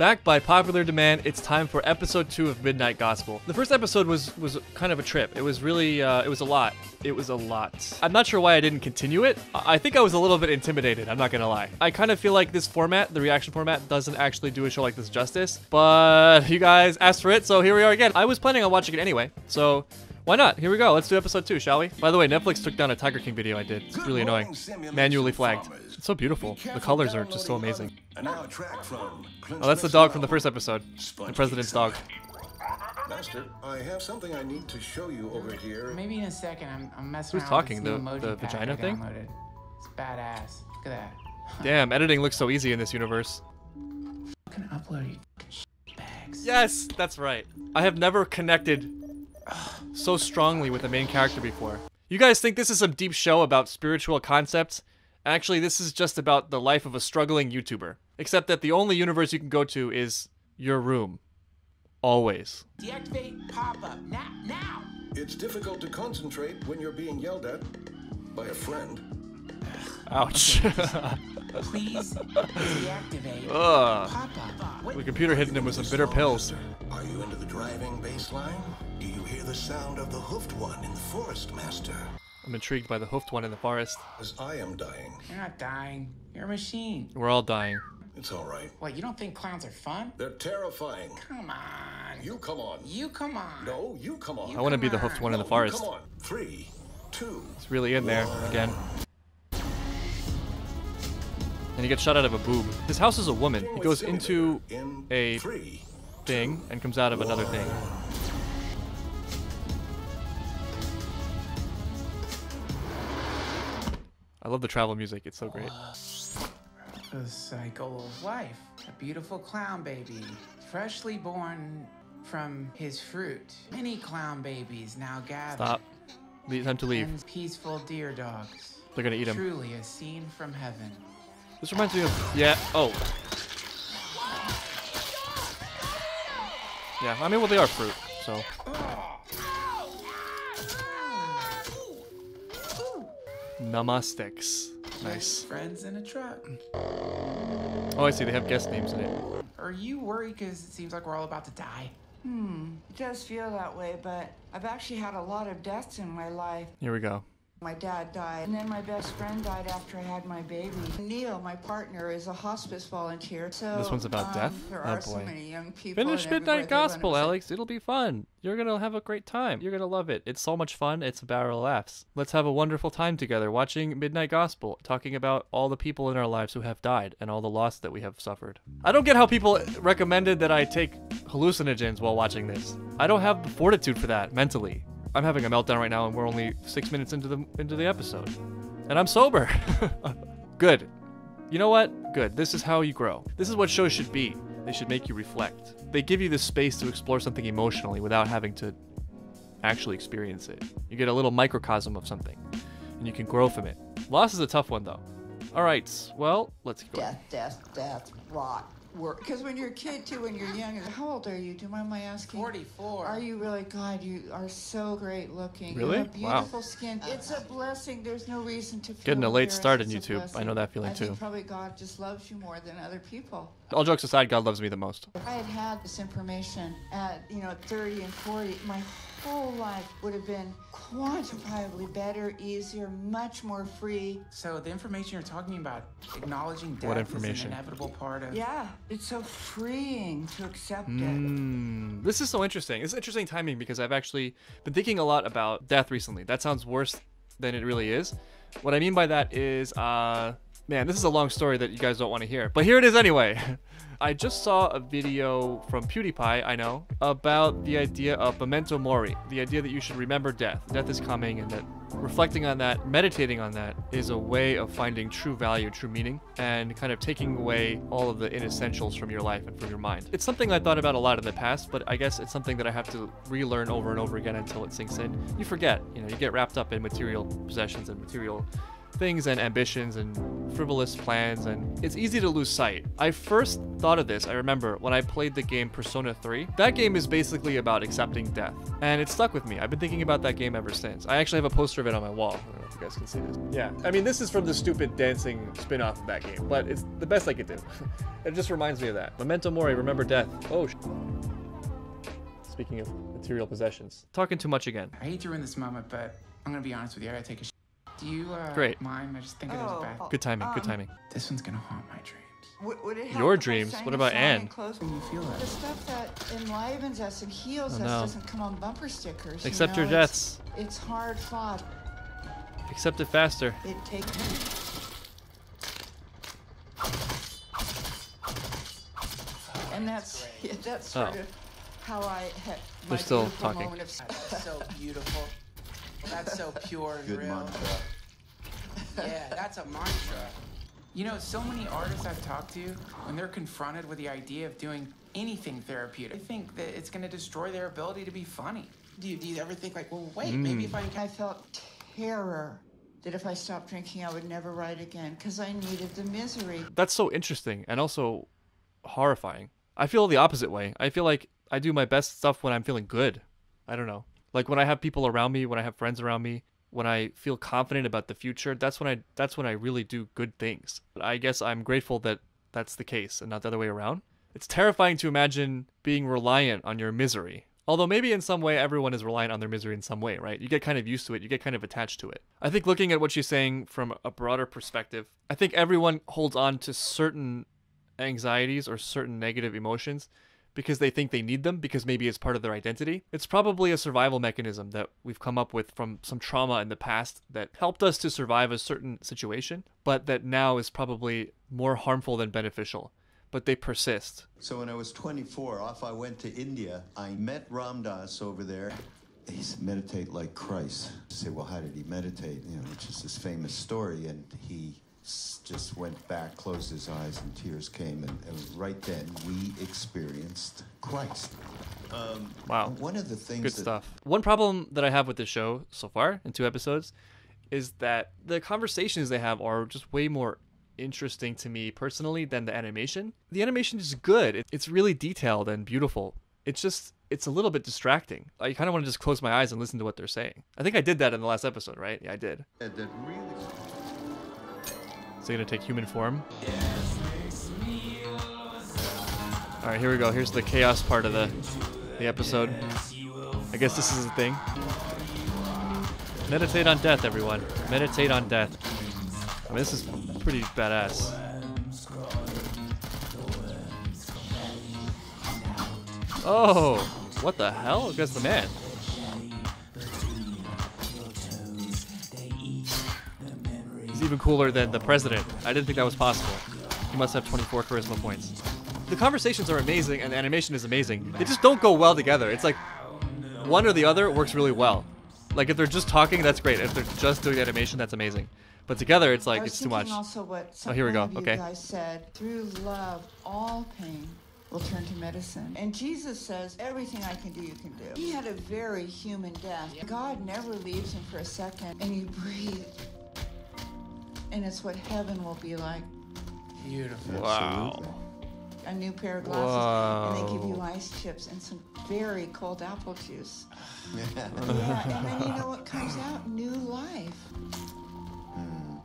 Back by popular demand, it's time for episode two of Midnight Gospel. The first episode was was kind of a trip. It was really uh, it was a lot. It was a lot. I'm not sure why I didn't continue it. I think I was a little bit intimidated. I'm not gonna lie. I kind of feel like this format, the reaction format, doesn't actually do a show like this justice. But you guys asked for it, so here we are again. I was planning on watching it anyway, so. Why not? Here we go. Let's do episode two, shall we? By the way, Netflix took down a Tiger King video I did. It's really annoying. Manually flagged. It's so beautiful. The colors are just so amazing. Oh, that's the dog from the first episode. The president's dog. Master, I have something I need to show you over here. Maybe in a second. I'm, I'm messing Who's around talking? with this new The- the pack vagina I thing? downloaded. It's badass. Look at that. Damn, editing looks so easy in this universe. I can upload you fucking bags. Yes, that's right. I have never connected so strongly with the main character before. You guys think this is some deep show about spiritual concepts? Actually, this is just about the life of a struggling YouTuber. Except that the only universe you can go to is your room. Always. Deactivate pop-up now. Now. It's difficult to concentrate when you're being yelled at by a friend. Ouch. Please deactivate Ugh. The computer hitting him with some bitter pills. Are you into the driving bass line? Do you hear the sound of the hoofed one in the forest, Master? I'm intrigued by the hoofed one in the forest. As I am dying. You're not dying. You're a machine. We're all dying. It's all right. What? You don't think clowns are fun? They're terrifying. Come on. You come on. You come on. No, you come on. I want to be the hoofed one in the forest. Come on. Three, two. It's really in there again. And he gets shot out of a boob. His house is a woman. He goes into a thing and comes out of another thing. I love the travel music. It's so great. The cycle of life. A beautiful clown baby, freshly born from his fruit. Many clown babies now gather. Stop. Time to leave. And peaceful deer dogs. They're gonna eat him. Truly a scene from heaven. This reminds me of yeah. Oh. Yeah. I mean, well, they are fruit, so. Namastics. Nice. Friends in a truck. Oh, I see. They have guest names in it. Are you worried because it seems like we're all about to die? Hmm. It does feel that way, but I've actually had a lot of deaths in my life. Here we go. My dad died, and then my best friend died after I had my baby. Neil, my partner, is a hospice volunteer. So This one's about um, death? There Oh, are so many young people. Finish Midnight Gospel, Alex. It'll be fun. You're gonna have a great time. You're gonna love it. It's so much fun. It's a barrel of laughs. Let's have a wonderful time together watching Midnight Gospel, talking about all the people in our lives who have died and all the loss that we have suffered. I don't get how people recommended that I take hallucinogens while watching this. I don't have the fortitude for that mentally. I'm having a meltdown right now, and we're only six minutes into the into the episode, and I'm sober. Good. You know what? Good. This is how you grow. This is what shows should be. They should make you reflect. They give you the space to explore something emotionally without having to actually experience it. You get a little microcosm of something, and you can grow from it. Loss is a tough one, though. All right. Well, let's go. Death, death, death, rot, work. Because when you're a kid, too, when you're young, how old are you? Do you mind my asking? 44. Are you really? God, you are so great looking. Really? You have Wow. beautiful skin. It's a blessing. There's no reason to feel Getting a late start in It's a YouTube. I know that feeling, I think too. Probably God just loves you more than other people. All jokes aside, God loves me the most. If I had had this information at, you know, 30 and 40, my whole life would have been quantifiably better, easier, much more free. So the information you're talking about, acknowledging death What is information? an inevitable part of. Yeah, it's so freeing to accept it. Mm, this is so interesting. It's interesting timing because I've actually been thinking a lot about death recently. That sounds worse than it really is. What I mean by that is, uh, man, this is a long story that you guys don't want to hear, but here it is anyway. I just saw a video from PewDiePie, I know, about the idea of memento mori, the idea that you should remember death. Death is coming, and that reflecting on that, meditating on that, is a way of finding true value, true meaning, and kind of taking away all of the inessentials from your life and from your mind. It's something I thought about a lot in the past, but I guess it's something that I have to relearn over and over again until it sinks in. You forget, you know, you get wrapped up in material possessions and material things and ambitions and frivolous plans and it's easy to lose sight. I first thought of this, I remember, when I played the game Persona 3. That game is basically about accepting death and it stuck with me. I've been thinking about that game ever since. I actually have a poster of it on my wall. I don't know if you you guys can see this. Yeah, I mean, this is from the stupid dancing spin off of that game, but it's the best I could do. it just reminds me of that. Memento Mori, remember death. Oh, sh- Speaking of material possessions. Talking too much again. I hate to ruin this moment, but I'm gonna be honest with you. I gotta take a. Sh- Do you uh, Great. mind? I just think it was Oh, bad. Good timing, good Um, timing. This one's gonna haunt my dreams. Would, would it help Your dreams? What about Anne? and close- do you feel The stuff that enlivens us and heals Oh, us no. doesn't come on bumper stickers. you Accept your know? It's- deaths. It's hard fought. Accept it faster. It takes. And that's yeah, that's sort Oh. of how I had my They're still talking. moment of. That's so beautiful. That's so pure and Good real. mantra. Yeah, that's a mantra. You know, so many artists I've talked to, when they're confronted with the idea of doing anything therapeutic, they think that it's going to destroy their ability to be funny. Do you, do you ever think, like, well, wait, maybe if I mm. I felt terror that if I stopped drinking, I would never write again because I needed the misery. That's so interesting and also horrifying. I feel the opposite way. I feel like I do my best stuff when I'm feeling good. I don't know. Like when I have people around me, when I have friends around me, when I feel confident about the future, that's when I that's when I really do good things. I guess I'm grateful that that's the case and not the other way around. It's terrifying to imagine being reliant on your misery. Although maybe in some way everyone is reliant on their misery in some way, right? You get kind of used to it, you get kind of attached to it. I think looking at what she's saying from a broader perspective, I think everyone holds on to certain anxieties or certain negative emotions because they think they need them because maybe it's part of their identity. It's probably a survival mechanism that we've come up with from some trauma in the past that helped us to survive a certain situation, but that now is probably more harmful than beneficial. But they persist. So when I was 24, off I went to India. I met Ram Dass over there. He said, meditate like Christ. I say, well, how did he meditate? You know, which is this famous story. And he just went back, closed his eyes, and tears came. And, and right then, we experienced Christ. Um, Wow. One of the things Good that stuff. One problem that I have with this show so far in two episodes is that the conversations they have are just way more interesting to me personally than the animation. The animation is good. It's really detailed and beautiful. It's just it's a little bit distracting. I kind of want to just close my eyes and listen to what they're saying. I think I did that in the last episode, right? Yeah, I did. That really gonna take human form. All right, here we go. Here's the chaos part of the the episode. I guess this is the thing. Meditate on death, everyone. Meditate on death. I mean, this is pretty badass. Oh, what the hell? Guess the man. Even cooler than the president. I didn't think that was possible. He must have 24 charisma points. The conversations are amazing and the animation is amazing. They just don't go well together. It's like one or the other works really well. Like if they're just talking, that's great. If they're just doing animation, that's amazing. But together, it's like it's too much. Also, what Oh, here we go. one of you Okay. guys said through love, all pain will turn to medicine. And Jesus says, everything I can do, you can do. He had a very human death. God never leaves him for a second, and you breathe. And it's what heaven will be like. Beautiful. Wow. A new pair of glasses, and they give you ice chips and some very cold apple juice. Yeah. Yeah, and then you know what comes out? New life. Hmm.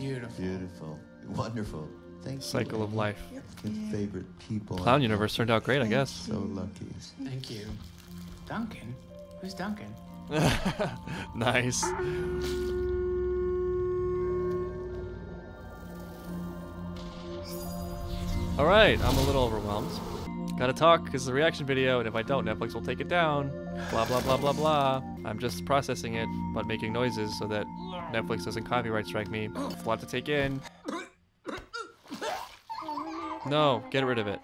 Beautiful. Beautiful. Wonderful. Thank you. Cycle of Annie. life. Good favorite people. Clown universe turned out great, I guess. So lucky. Thank you. Duncan? Who's Duncan? nice. All right, I'm a little overwhelmed. Gotta talk because the reaction video, and if I don't, Netflix will take it down. Blah blah blah blah blah. I'm just processing it, but making noises so that Netflix doesn't copyright strike me. It's a lot to take in. No, get rid of it.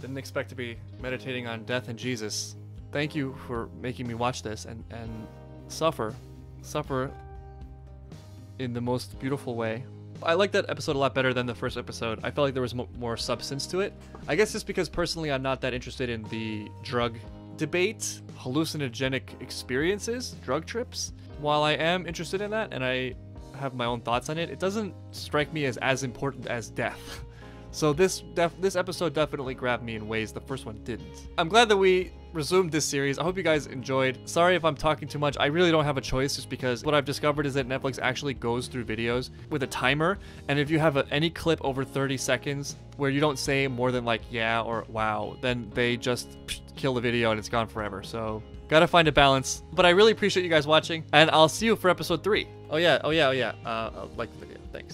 Didn't expect to be meditating on death and Jesus. Thank you for making me watch this and, and suffer. Suffer in the most beautiful way. I like that episode a lot better than the first episode. I felt like there was mo- more substance to it. I guess just because personally I'm not that interested in the drug debate, hallucinogenic experiences, drug trips. While I am interested in that and I have my own thoughts on it, it doesn't strike me as as important as death. So this this episode definitely grabbed me in ways the first one didn't. I'm glad that we resumed this series. I hope you guys enjoyed. Sorry if I'm talking too much. I really don't have a choice just because what I've discovered is that Netflix actually goes through videos with a timer. And if you have a, any clip over 30 seconds where you don't say more than like yeah or wow, then they just kill the video and it's gone forever. So gotta find a balance. But I really appreciate you guys watching and I'll see you for episode three. Oh yeah, oh yeah, oh yeah. Uh, like the video. Thanks.